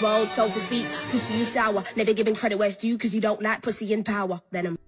Road, so to speak, pussy you sour. Never giving credit where it's due, cause you don't like pussy in power. Venom.